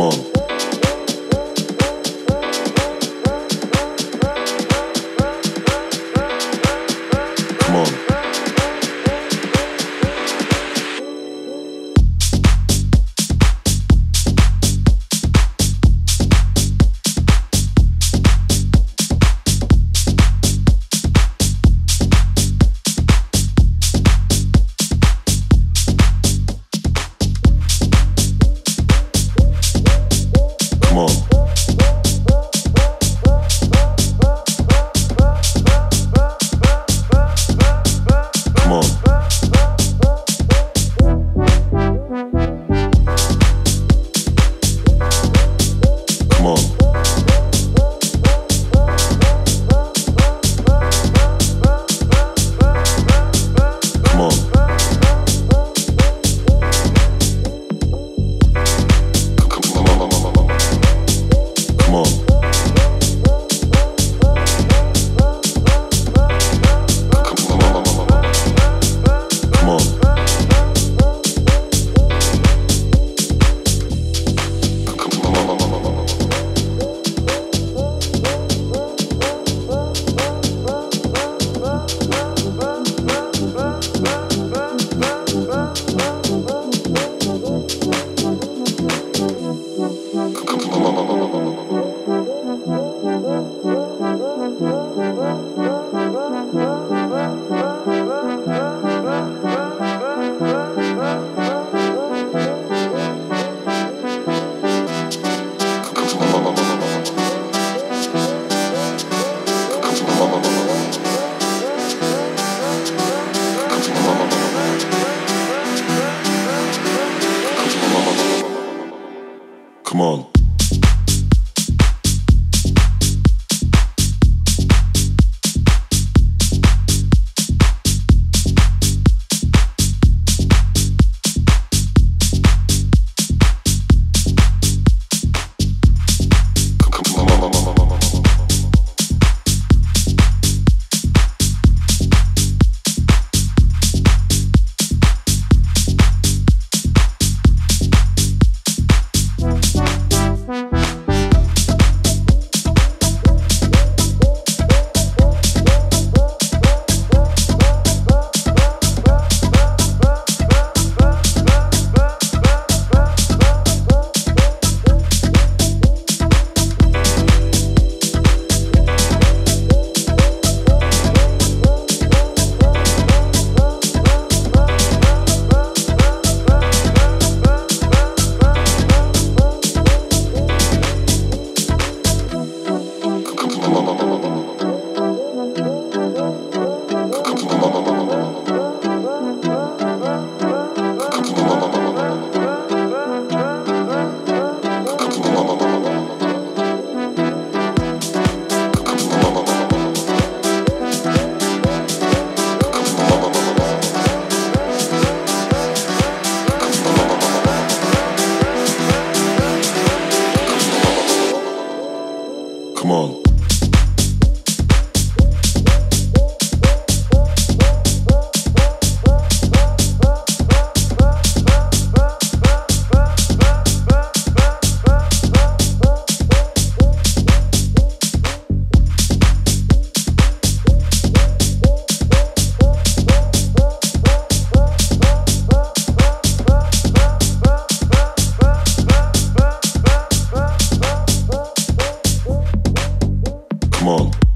Come on. Come on. On. on.